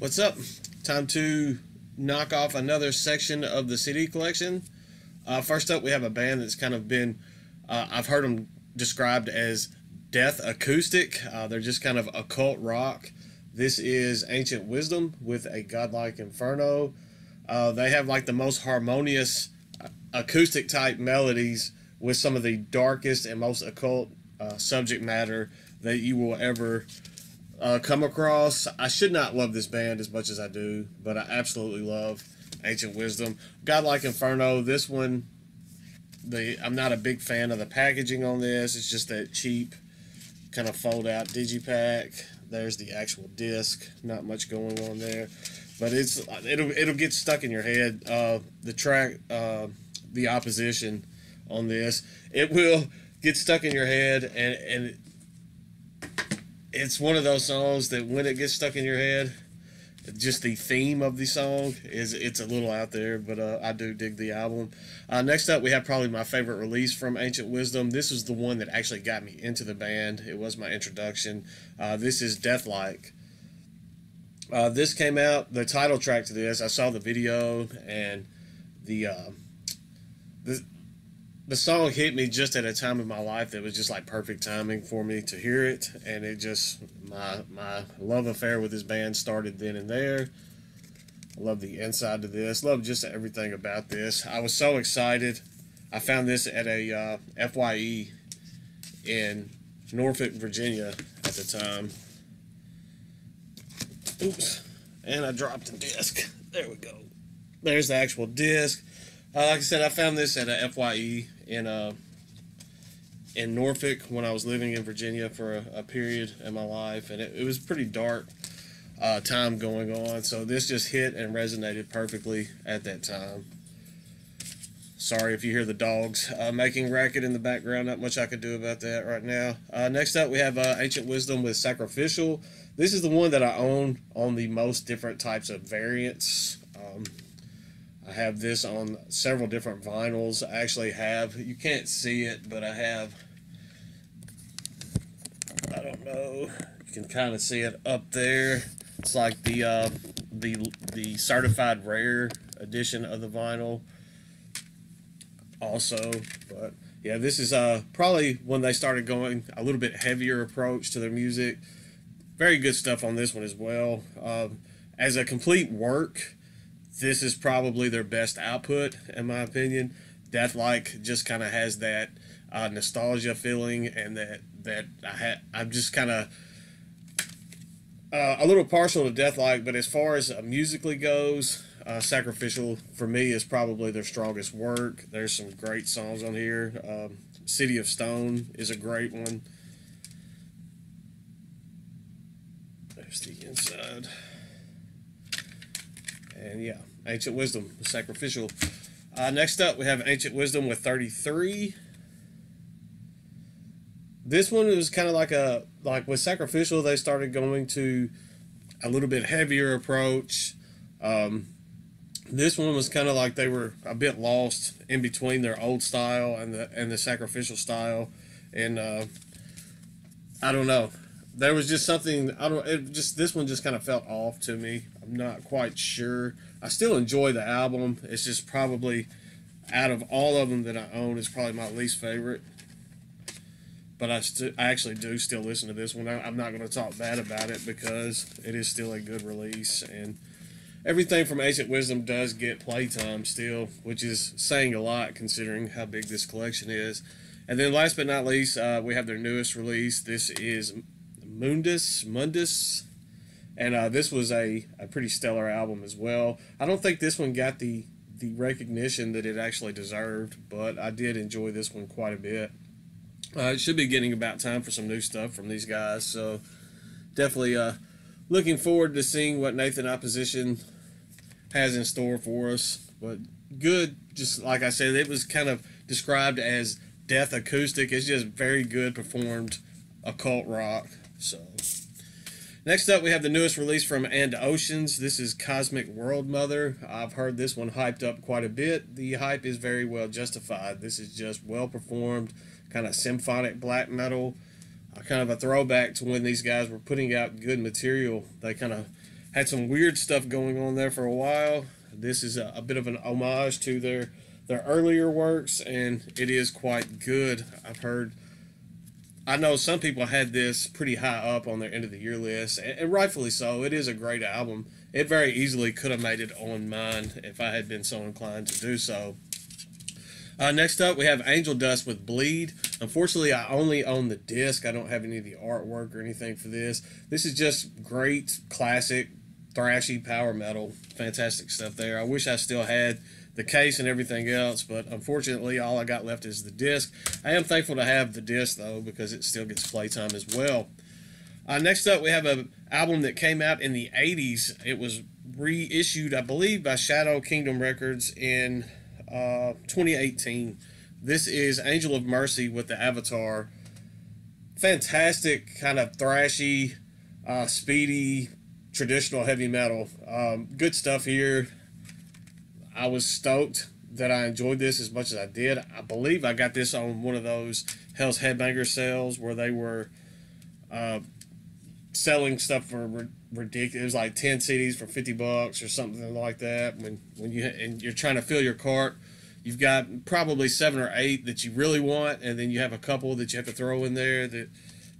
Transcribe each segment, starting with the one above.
What's up? Time to knock off another section of the CD collection. Uh, first up, we have a band that's kind of been, uh, I've heard them described as death acoustic. Uh, they're just kind of occult rock. This is Ancient Wisdom with a Godlike Inferno. Uh, they have like the most harmonious uh, acoustic type melodies with some of the darkest and most occult uh, subject matter that you will ever uh, come across. I should not love this band as much as I do, but I absolutely love Ancient Wisdom. Godlike Inferno, this one, the I'm not a big fan of the packaging on this. It's just that cheap kind of fold out digipack. There's the actual disc. Not much going on there, but it's it'll it'll get stuck in your head. Uh, the track, uh, the opposition on this, it will get stuck in your head, and and it's one of those songs that when it gets stuck in your head, just the theme of the song is it's a little out there, but uh, I do dig the album. Uh, next up, we have probably my favorite release from Ancient Wisdom. This is the one that actually got me into the band. It was my introduction. Uh, this is Deathlike. Uh, this came out the title track to this. I saw the video and the uh, the the song hit me just at a time in my life that was just like perfect timing for me to hear it, and it just my my love affair with this band started then and there. I love the inside to this. Love just everything about this. I was so excited. I found this at a uh, FYE in Norfolk, Virginia at the time. Oops. And I dropped the disc. There we go. There's the actual disc. Uh, like I said, I found this at a FYE in uh, in Norfolk when I was living in Virginia for a, a period in my life, and it, it was pretty dark uh, time going on. So this just hit and resonated perfectly at that time. Sorry if you hear the dogs uh, making racket in the background. Not much I could do about that right now. Uh, next up, we have uh, Ancient Wisdom with Sacrificial. This is the one that I own on the most different types of variants. Um, I have this on several different vinyls. I actually have, you can't see it, but I have, I don't know, you can kind of see it up there. It's like the, uh, the, the certified rare edition of the vinyl also, but yeah, this is uh, probably when they started going a little bit heavier approach to their music. Very good stuff on this one as well. Um, as a complete work, this is probably their best output in my opinion. Deathlike just kind of has that uh, nostalgia feeling, and that that I had. I'm just kind of uh, a little partial to Deathlike, but as far as uh, musically goes, uh, Sacrificial for me is probably their strongest work. There's some great songs on here. Um, City of Stone is a great one. There's the inside. And yeah, Ancient Wisdom, the Sacrificial. Uh, next up, we have Ancient Wisdom with 33. This one was kind of like a like with Sacrificial. They started going to a little bit heavier approach. Um, this one was kind of like they were a bit lost in between their old style and the and the Sacrificial style, and uh, I don't know. There was just something I don't. It just this one just kind of felt off to me. Not quite sure. I still enjoy the album. It's just probably out of all of them that I own, it's probably my least favorite. But I, st- I actually do still listen to this one. I- I'm not going to talk bad about it because it is still a good release. And everything from Ancient Wisdom does get playtime still, which is saying a lot considering how big this collection is. And then last but not least, uh, we have their newest release. This is Mundus, Mundus, and uh, this was a, a pretty stellar album as well. I don't think this one got the the recognition that it actually deserved, but I did enjoy this one quite a bit. Uh, it should be getting about time for some new stuff from these guys, so definitely uh, looking forward to seeing what Nathan Opposition has in store for us. But good, just like I said, it was kind of described as death acoustic. It's just very good performed occult rock. So. Next up, we have the newest release from And Oceans. This is Cosmic World Mother. I've heard this one hyped up quite a bit. The hype is very well justified. This is just well performed, kind of symphonic black metal, uh, kind of a throwback to when these guys were putting out good material. They kind of had some weird stuff going on there for a while. This is a, a bit of an homage to their their earlier works, and it is quite good. I've heard. I know some people had this pretty high up on their end of the year list, and, and rightfully so. It is a great album. It very easily could have made it on mine if I had been so inclined to do so. Uh, next up, we have Angel Dust with Bleed. Unfortunately, I only own the disc. I don't have any of the artwork or anything for this. This is just great, classic, thrashy power metal. Fantastic stuff there. I wish I still had the case and everything else, but unfortunately, all I got left is the disc. I am thankful to have the disc though, because it still gets playtime as well. Uh, next up, we have an album that came out in the 80s. It was reissued, I believe, by Shadow Kingdom Records in uh, 2018. This is Angel of Mercy with the Avatar. Fantastic, kind of thrashy, uh, speedy, traditional heavy metal. Um, good stuff here. I was stoked that I enjoyed this as much as I did. I believe I got this on one of those Hell's Headbanger sales where they were uh, selling stuff for ridiculous. It was like ten CDs for fifty bucks or something like that. When when you and you're trying to fill your cart, you've got probably seven or eight that you really want, and then you have a couple that you have to throw in there that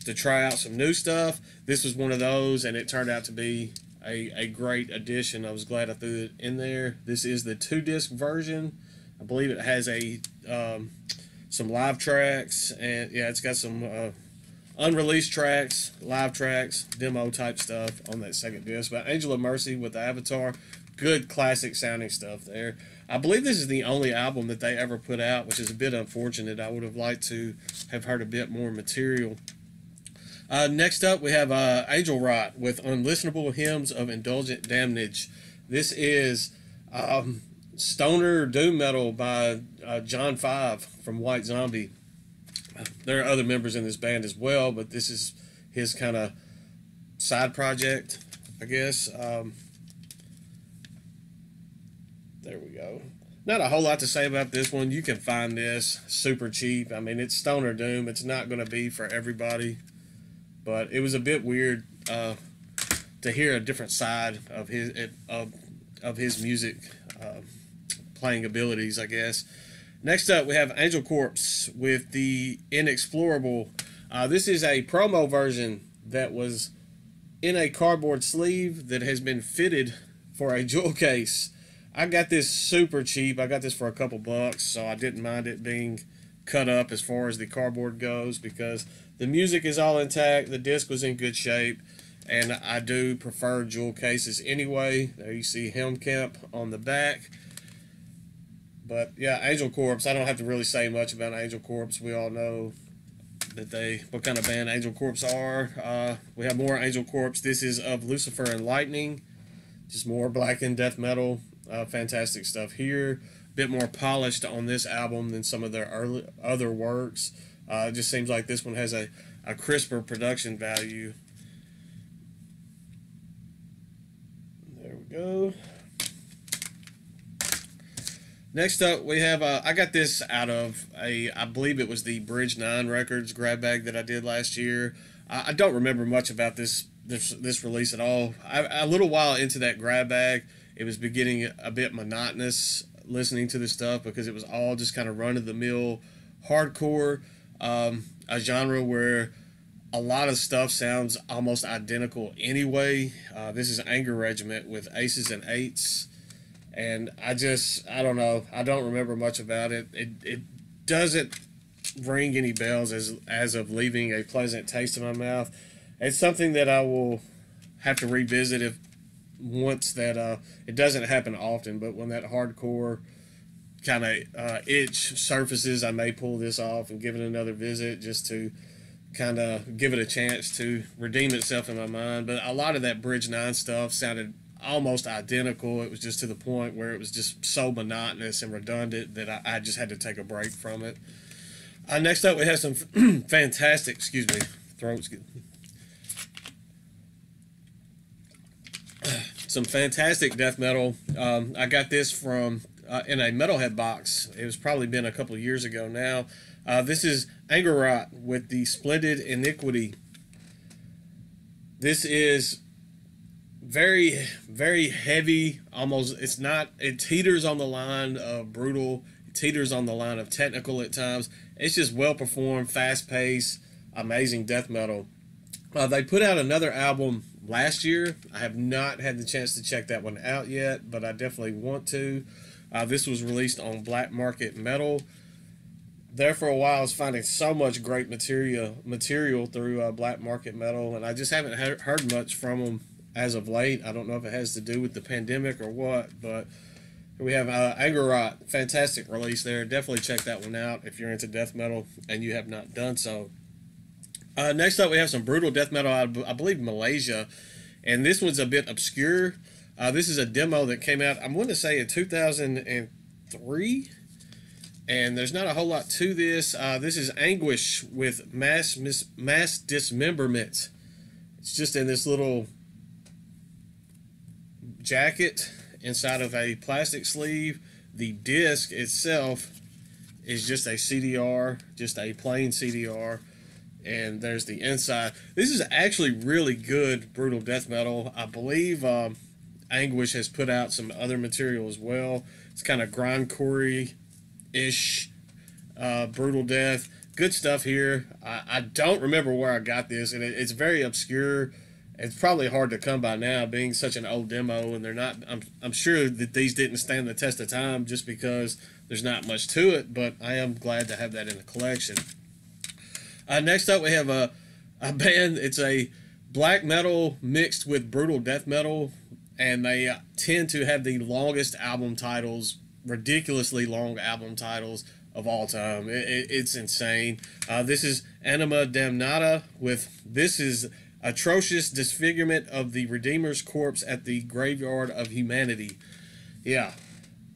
to try out some new stuff. This was one of those, and it turned out to be a, a great addition. I was glad I threw it in there. This is the two disc version. I believe it has a um, some live tracks, and yeah, it's got some uh, unreleased tracks, live tracks, demo type stuff on that second disc. But Angel of Mercy with the Avatar, good classic sounding stuff there. I believe this is the only album that they ever put out, which is a bit unfortunate. I would have liked to have heard a bit more material. Uh, next up, we have uh, Angel Rot with Unlistenable Hymns of Indulgent Damnage. This is um, stoner doom metal by uh, John Five from White Zombie there are other members in this band as well, but this is his kind of side project, I guess. Um, there we go. Not a whole lot to say about this one. You can find this super cheap. I mean, it's Stoner Doom. It's not going to be for everybody, but it was a bit weird uh, to hear a different side of his of of his music uh, playing abilities, I guess. Next up, we have Angel Corpse with the Inexorable. Uh, this is a promo version that was in a cardboard sleeve that has been fitted for a jewel case. I got this super cheap. I got this for a couple bucks, so I didn't mind it being cut up as far as the cardboard goes because the music is all intact. The disc was in good shape, and I do prefer jewel cases anyway. There you see Helmkamp on the back. But yeah, Angel Corpse. I don't have to really say much about Angel Corpse. We all know that they what kind of band Angel Corpse are. Uh, we have more Angel Corpse. This is of Lucifer and Lightning. Just more black and death metal. Uh, fantastic stuff here. A bit more polished on this album than some of their early, other works. Uh, it just seems like this one has a, a crisper production value. There we go. Next up, we have uh, I got this out of a I believe it was the Bridge Nine Records grab bag that I did last year. I, I don't remember much about this this this release at all. I, a little while into that grab bag, it was beginning a bit monotonous listening to this stuff because it was all just kind of run of the mill hardcore, um, a genre where a lot of stuff sounds almost identical anyway. Uh, this is Anger Regiment with Aces and Eights and I just I don't know I don't remember much about it. It it doesn't ring any bells as as of leaving a pleasant taste in my mouth. It's something that I will have to revisit if once that uh it doesn't happen often, but when that hardcore kind of uh, itch surfaces, I may pull this off and give it another visit just to kind of give it a chance to redeem itself in my mind. But a lot of that Bridge Nine stuff sounded almost identical. It was just to the point where it was just so monotonous and redundant that I, I just had to take a break from it. Uh, next up, we have some fantastic, excuse me, throat's. Some fantastic death metal. Um, I got this from uh, in a metalhead box. It was probably been a couple years ago now. Uh, this is Angerot with the Splendid Iniquity. This is very very heavy almost it's not it teeters on the line of brutal it teeters on the line of technical at times it's just well performed fast paced amazing death metal uh, they put out another album last year i have not had the chance to check that one out yet but i definitely want to uh, this was released on black market metal there for a while I was finding so much great material material through uh, black market metal and I just haven't he- heard much from them as of late. I don't know if it has to do with the pandemic or what, but we have uh, Angerot, fantastic release there. Definitely check that one out if you're into death metal and you have not done so. Uh, next up, we have some brutal death metal I believe, Malaysia, and this one's a bit obscure. Uh, this is a demo that came out, I'm going to say in 2003, and there's not a whole lot to this. Uh, this is Anguish with mass mis- mass dismemberment. It's just in this little jacket inside of a plastic sleeve. The disc itself is just a CDR, just a plain CDR. And there's the inside. This is actually really good brutal death metal. I believe um, Anguish has put out some other material as well. It's kind of grindcore ish uh, brutal death. Good stuff here. I, I don't remember where I got this, and it, it's very obscure it's probably hard to come by now being such an old demo and they're not I'm, I'm sure that these didn't stand the test of time just because there's not much to it but i am glad to have that in the collection uh, next up we have a, a band it's a black metal mixed with brutal death metal and they uh, tend to have the longest album titles ridiculously long album titles of all time it, it, it's insane uh, this is anima damnata with this is atrocious disfigurement of the Redeemer's corpse at the graveyard of humanity. Yeah.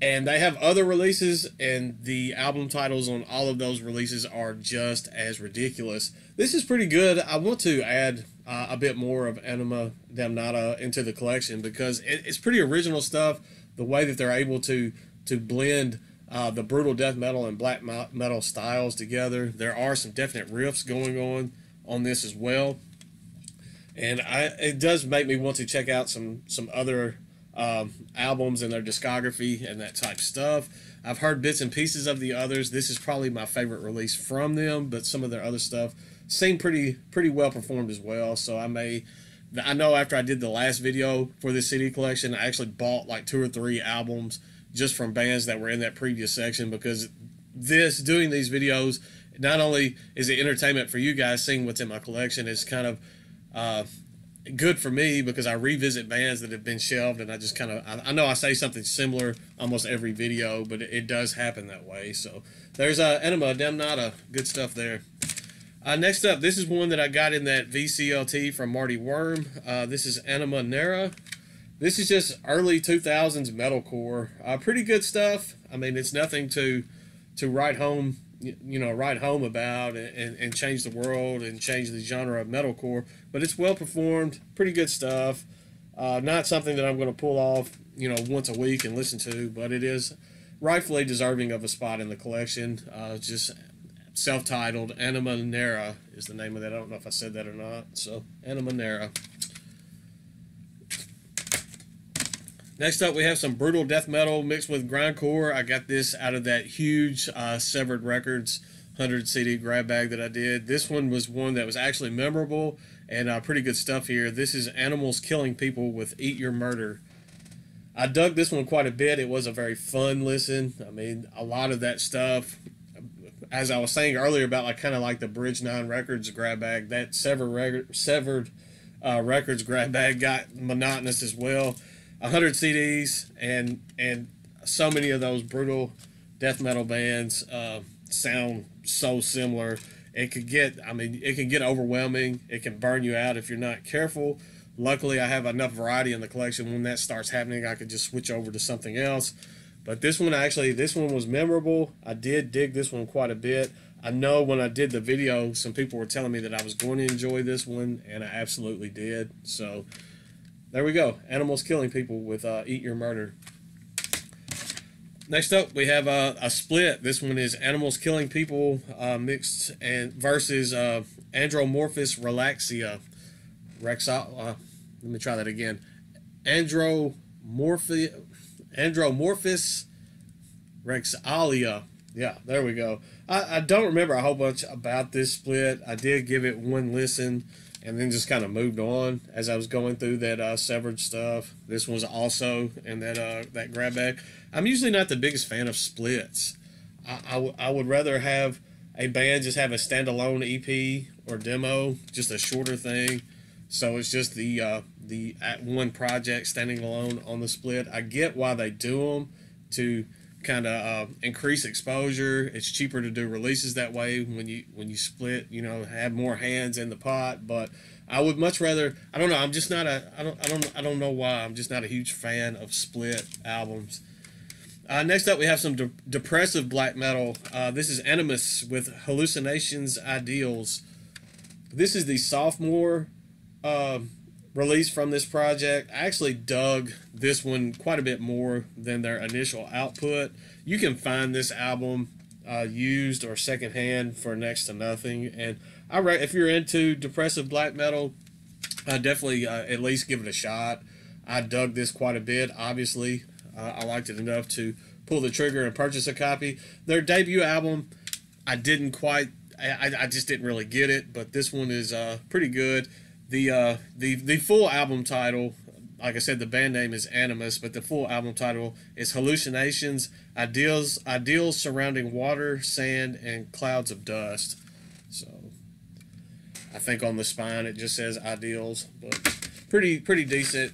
And they have other releases, and the album titles on all of those releases are just as ridiculous. This is pretty good. I want to add uh, a bit more of Anima Damnata into the collection because it, it's pretty original stuff. The way that they're able to to blend uh, the brutal death metal and black metal styles together. There are some definite riffs going on on this as well and I it does make me want to check out some some other um, albums and their discography and that type stuff. I've heard bits and pieces of the others. This is probably my favorite release from them, but some of their other stuff seemed pretty pretty well performed as well. So I may. I know after I did the last video for this CD collection, I actually bought like two or three albums just from bands that were in that previous section because this doing these videos not only is it entertainment for you guys seeing what's in my collection, it's kind of uh, good for me because I revisit bands that have been shelved, and I just kind of I, I, know I say something similar almost every video, but it, it does happen that way. So there's uh, Anima Damnata, good stuff there. Uh, next up, this is one that I got in that VCLT from Marty Worm. Uh, this is Anima Nera. This is just early 2000s metalcore. Uh, pretty good stuff. I mean, it's nothing to to write home you know write home about and, and change the world and change the genre of metalcore but it's well performed pretty good stuff uh, not something that i'm going to pull off you know once a week and listen to but it is rightfully deserving of a spot in the collection uh, just self-titled anima nera is the name of that i don't know if i said that or not so anima nera Next up, we have some brutal death metal mixed with grindcore. I got this out of that huge uh, Severed Records 100 CD grab bag that I did. This one was one that was actually memorable and uh, pretty good stuff here. This is Animals Killing People with Eat Your Murder. I dug this one quite a bit. It was a very fun listen. I mean, a lot of that stuff, as I was saying earlier about like kind of like the Bridge Nine Records grab bag, that Severed, record, severed uh, Records grab bag got monotonous as well. 100 CDs and and so many of those brutal death metal bands uh, sound so similar. It could get, I mean, it can get overwhelming. It can burn you out if you're not careful. Luckily, I have enough variety in the collection. When that starts happening, I could just switch over to something else. But this one actually, this one was memorable. I did dig this one quite a bit. I know when I did the video, some people were telling me that I was going to enjoy this one, and I absolutely did. So there we go. Animals killing people with uh, Eat Your Murder. Next up, we have uh, a split. This one is Animals Killing People uh, mixed and versus uh, Andromorphous Relaxia. Rexa, uh, let me try that again. Andromorphi, Andromorphis rexalia. Yeah, there we go. I, I don't remember a whole bunch about this split. I did give it one listen and then just kind of moved on as I was going through that uh, severed stuff. This was also in that uh, that grab bag. I'm usually not the biggest fan of splits. I, I would rather have a band just have a standalone EP or demo, just a shorter thing. So it's just the uh, the at one project standing alone on the split. I get why they do them to kind of uh, increase exposure. It's cheaper to do releases that way when you when you split. You know, have more hands in the pot. But I would much rather. I don't know. I'm just not a. I don't. I don't. I don't know why. I'm just not a huge fan of split albums. Uh, next up, we have some de- depressive black metal. Uh, this is Animus with Hallucinations Ideals. This is the sophomore uh, release from this project. I actually dug this one quite a bit more than their initial output. You can find this album uh, used or secondhand for next to nothing. And I re- if you're into depressive black metal, I definitely uh, at least give it a shot. I dug this quite a bit. Obviously, uh, I liked it enough to pull the trigger and purchase a copy. Their debut album, I didn't quite. I, I just didn't really get it, but this one is uh, pretty good. The uh, the the full album title, like I said, the band name is Animus, but the full album title is Hallucinations, Ideals, Ideals surrounding water, sand, and clouds of dust. So, I think on the spine it just says Ideals, but pretty pretty decent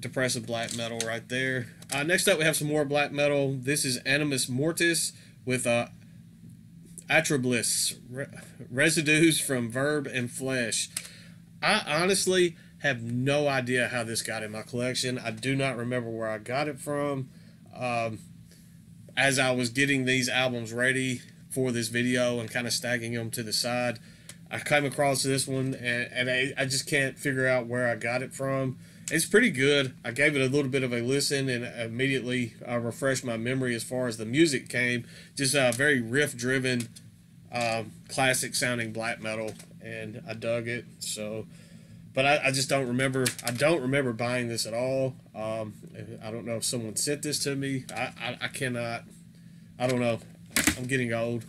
depressive black metal right there. Uh, next up, we have some more black metal. This is Animus Mortis with uh, re- residues from Verb and Flesh. I honestly have no idea how this got in my collection. I do not remember where I got it from. Um, as I was getting these albums ready for this video and kind of stacking them to the side, I came across this one and, and I, I just can't figure out where I got it from. It's pretty good. I gave it a little bit of a listen and immediately uh, refreshed my memory as far as the music came. Just a uh, very riff driven, uh, classic sounding black metal, and I dug it. So, but I, I, just don't remember. I don't remember buying this at all. Um, I don't know if someone sent this to me. I, I, I cannot. I don't know. I'm getting old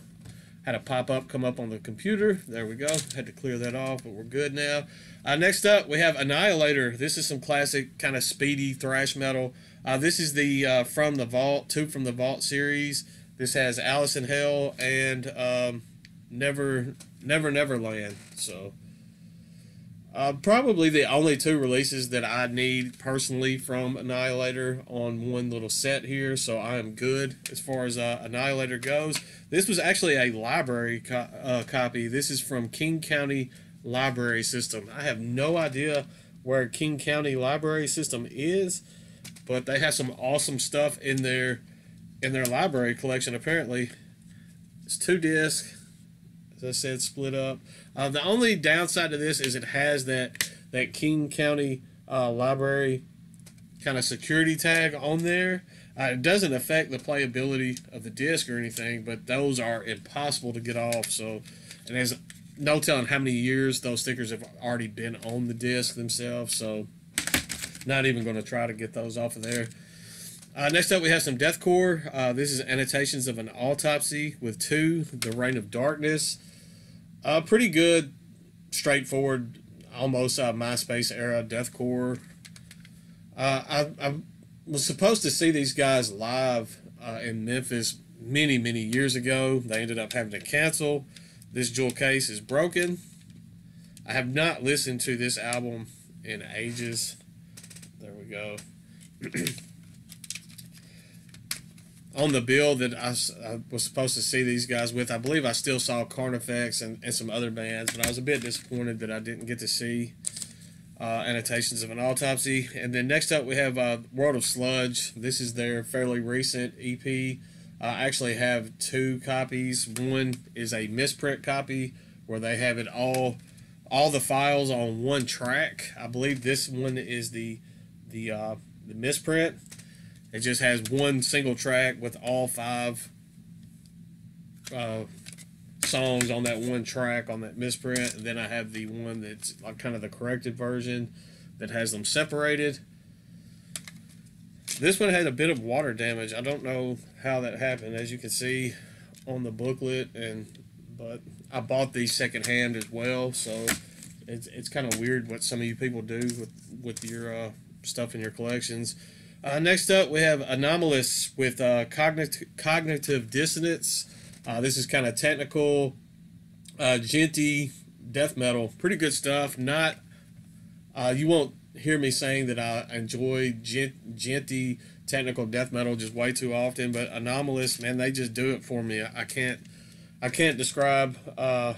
had a pop up come up on the computer. There we go. Had to clear that off, but we're good now. Uh, next up, we have Annihilator. This is some classic kind of speedy thrash metal. Uh, this is the uh, From the Vault, two from the Vault series. This has Alice in Hell and um, Never Never Never Land. So uh, probably the only two releases that I need personally from Annihilator on one little set here, so I am good as far as uh, Annihilator goes. This was actually a library co- uh, copy. This is from King County Library System. I have no idea where King County Library System is, but they have some awesome stuff in their in their library collection. Apparently, it's two discs as I said, split up. Uh, the only downside to this is it has that that King County uh, Library kind of security tag on there. Uh, it doesn't affect the playability of the disc or anything, but those are impossible to get off. So, and there's no telling how many years those stickers have already been on the disc themselves. So, not even going to try to get those off of there. Uh, next up, we have some deathcore. Uh, this is annotations of an autopsy with two, the reign of darkness. Uh, pretty good, straightforward, almost uh, MySpace era deathcore. Uh, I, I was supposed to see these guys live uh, in Memphis many, many years ago. They ended up having to cancel. This jewel case is broken. I have not listened to this album in ages. There we go. on the bill that I, I, was supposed to see these guys with. I believe I still saw Carnifex and, and some other bands, but I was a bit disappointed that I didn't get to see uh, Annotations of an Autopsy. And then next up, we have uh, World of Sludge. This is their fairly recent EP. I actually have two copies. One is a misprint copy where they have it all, all the files on one track. I believe this one is the the uh, the misprint it just has one single track with all five uh, songs on that one track on that misprint, and then I have the one that's like kind of the corrected version that has them separated. this one had a bit of water damage. I don't know how that happened, as you can see on the booklet, and but I bought these secondhand as well, so it's it's kind of weird what some of you people do with with your uh, stuff in your collections. Uh, next up, we have Anomalous with uh, cognitive cognitive dissonance. Uh, this is kind of technical, uh, djenty death metal. Pretty good stuff. Not uh, you won't hear me saying that I enjoy gent- djenty technical death metal just way too often, but Anomalous, man, they just do it for me. I, I can't I can't describe uh,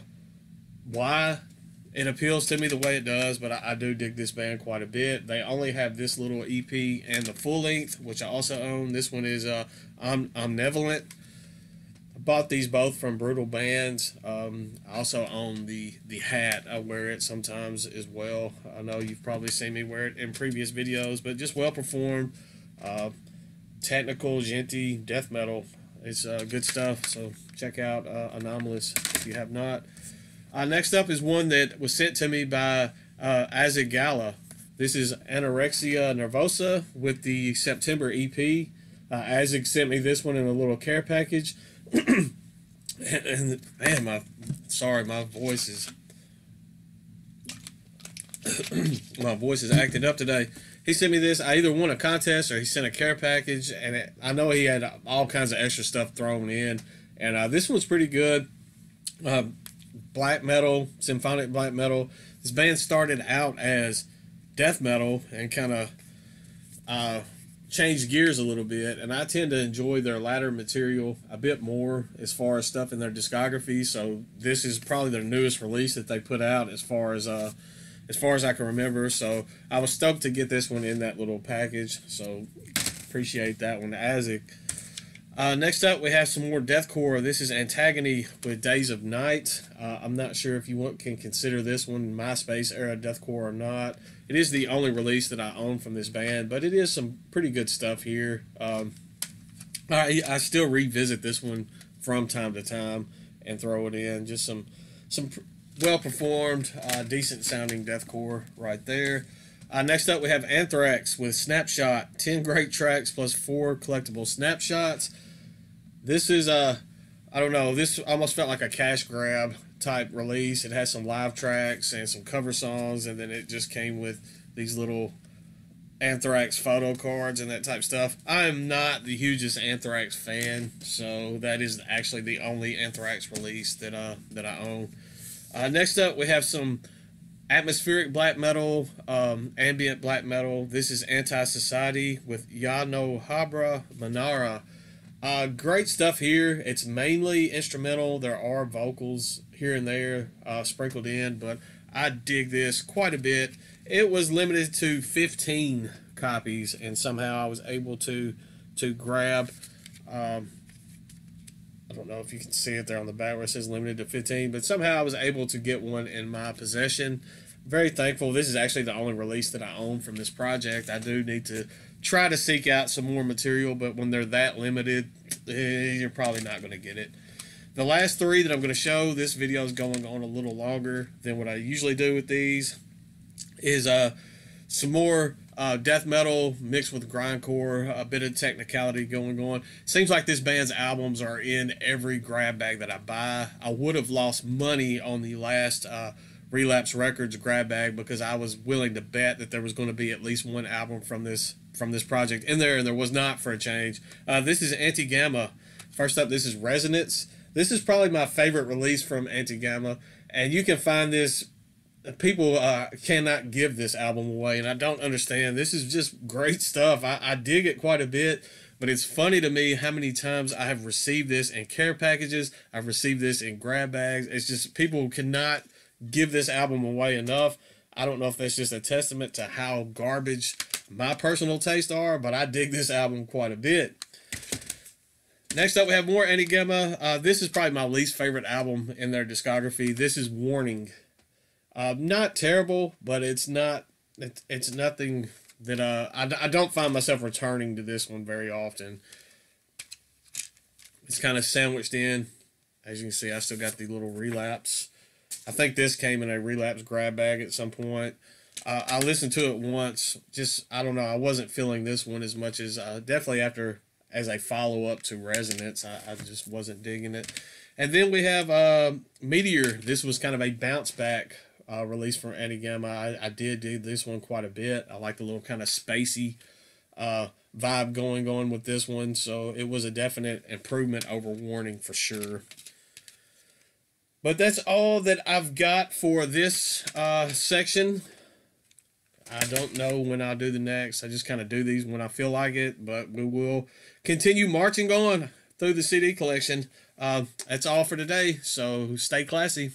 why it appeals to me the way it does, but I, I, do dig this band quite a bit. They only have this little EP and the full length, which I also own. This one is uh, Om- Omnivolent. I bought these both from Brutal Bands. Um, I also own the the hat. I wear it sometimes as well. I know you've probably seen me wear it in previous videos, but just well performed, uh, technical, djenty death metal. It's uh, good stuff. So check out uh, Anomalous if you have not. Uh, next up is one that was sent to me by uh, Azigala. This is Anorexia Nervosa with the September EP. Uh, sent me this one in a little care package. and, and, man, my sorry, my voice is my voice is acting up today. He sent me this. I either won a contest or he sent a care package, and it, I know he had all kinds of extra stuff thrown in. And uh, this one's pretty good. Uh, black metal, symphonic black metal. This band started out as death metal and kind of uh, changed gears a little bit. And I tend to enjoy their latter material a bit more as far as stuff in their discography. So this is probably their newest release that they put out as far as uh, as far as I can remember. So I was stoked to get this one in that little package. So appreciate that one, Azik. Uh, next up, we have some more deathcore. This is Antagony with Days of Night. Uh, I'm not sure if you want, can consider this one MySpace era deathcore or not. It is the only release that I own from this band, but it is some pretty good stuff here. Um, I, I still revisit this one from time to time and throw it in. Just some some well performed, uh, decent sounding deathcore right there. Uh, next up, we have Anthrax with Snapshot. 10 great tracks plus four collectible snapshots. This is a, I don't know. This almost felt like a cash grab type release. It has some live tracks and some cover songs, and then it just came with these little Anthrax photo cards and that type stuff. I am not the hugest Anthrax fan, so that is actually the only Anthrax release that uh that I own. Uh, next up, we have some atmospheric black metal, um, ambient black metal. This is Anti Society with Yano Habra Manara. Uh, great stuff here. It's mainly instrumental. There are vocals here and there uh, sprinkled in, but I dig this quite a bit. It was limited to 15 copies, and somehow I was able to to grab. Um, I don't know if you can see it there on the back where it says limited to 15, but somehow I was able to get one in my possession. Very thankful. This is actually the only release that I own from this project. I do need to try to seek out some more material, but when they're that limited, eh, you're probably not going to get it. The last three that I'm going to show, this video is going on a little longer than what I usually do with these, is uh, some more uh, death metal mixed with grindcore, a bit of technicality going on. Seems like this band's albums are in every grab bag that I buy. I would have lost money on the last uh, Relapse Records grab bag because I was willing to bet that there was going to be at least one album from this from this project in there, and there was not for a change. Uh, this is Antigama. First up, this is Resonance. This is probably my favorite release from Antigama, and you can find this. People uh, cannot give this album away, and I don't understand. This is just great stuff. I, I dig it quite a bit, but it's funny to me how many times I have received this in care packages. I've received this in grab bags. It's just people cannot give this album away enough. I don't know if that's just a testament to how garbage my personal taste are, but I dig this album quite a bit. Next up, we have more Antigama. Uh, this is probably my least favorite album in their discography. This is Warning. Uh, not terrible, but it's not. It, it's nothing that uh, I, I don't find myself returning to this one very often. It's kind of sandwiched in. As you can see, I still got the little relapse. I think this came in a relapse grab bag at some point. Uh, I listened to it once. Just I don't know. I wasn't feeling this one as much as uh, definitely after as a follow up to Resonance. I, I, just wasn't digging it. And then we have uh, Meteor. This was kind of a bounce back uh, release from Antigama. I, I did dig this one quite a bit. I like the little kind of spacey uh, vibe going on with this one. So it was a definite improvement over Warning for sure. But that's all that I've got for this uh, section. I don't know when I'll do the next. I just kind of do these when I feel like it. But we will continue marching on through the CD collection. Uh, that's all for today. So stay classy.